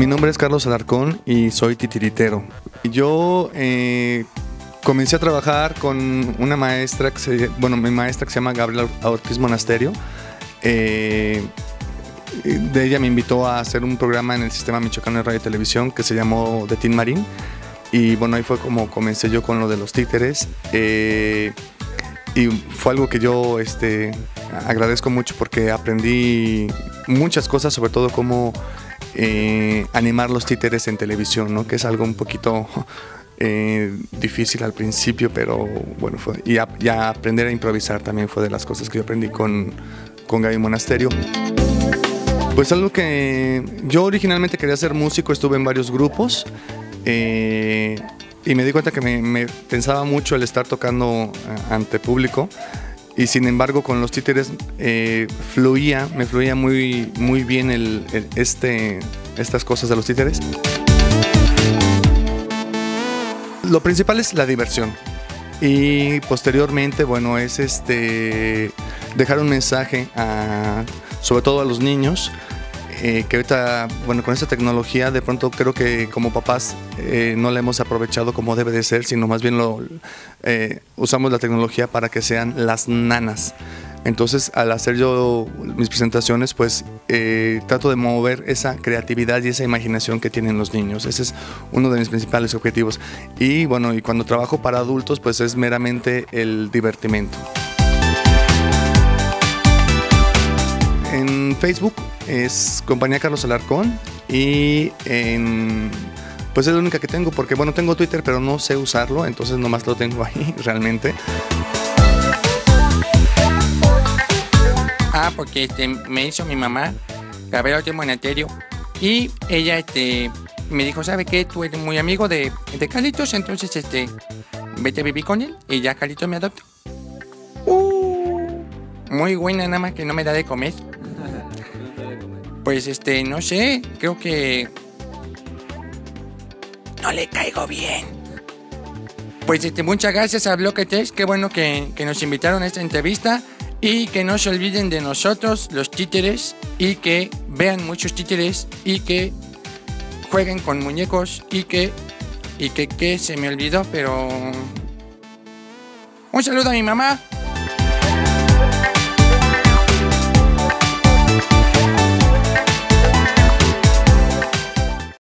Mi nombre es Carlos Alarcón y soy titiritero. Yo eh, comencé a trabajar con una maestra, que se, bueno, mi maestra que se llama Gabriela Ortiz Monasterio. Eh, de ella me invitó a hacer un programa en el sistema michoacano de radio y televisión que se llamó The Tin Marín. Y bueno, ahí fue como comencé yo con lo de los títeres. Eh, y fue algo que yo este, agradezco mucho porque aprendí muchas cosas, sobre todo cómo eh, animar los títeres en televisión, ¿no? que es algo un poquito eh, difícil al principio, pero bueno, fue, y ya aprender a improvisar también fue de las cosas que yo aprendí con, con Gaby Monasterio. Pues algo que yo originalmente quería ser músico, estuve en varios grupos. Eh, y me di cuenta que me, pensaba mucho el estar tocando eh, ante público y sin embargo con los títeres eh, fluía, me fluía muy, muy bien este, estas cosas de los títeres. Lo principal es la diversión y posteriormente, bueno, es este dejar un mensaje sobre todo a los niños eh, que ahorita, bueno, con esta tecnología de pronto creo que como papás eh, no la hemos aprovechado como debe de ser, sino más bien lo eh, usamos la tecnología para que sean las nanas. Entonces, al hacer yo mis presentaciones, pues trato de mover esa creatividad y esa imaginación que tienen los niños. Ese es uno de mis principales objetivos. Y bueno, y cuando trabajo para adultos, pues es meramente el divertimento. En Facebook es compañía Carlos Alarcón y en, pues es la única que tengo porque bueno tengo Twitter pero no sé usarlo entonces nomás lo tengo ahí realmente. Ah, porque este, me hizo mi mamá, Gabriela de Monaterio, y ella este, me dijo, ¿sabe qué? Tú eres muy amigo de, de Carlitos, entonces este, vete a vivir con él y ya Carlitos me adopta. Uh, muy buena, nada más que no me da de comer. Pues este, no sé, creo que no le caigo bien. Pues este, muchas gracias a Bloque qué bueno que, que nos invitaron a esta entrevista y que no se olviden de nosotros, los títeres, y que vean muchos títeres y que jueguen con muñecos y que, y que, que se me olvidó, pero... Un saludo a mi mamá.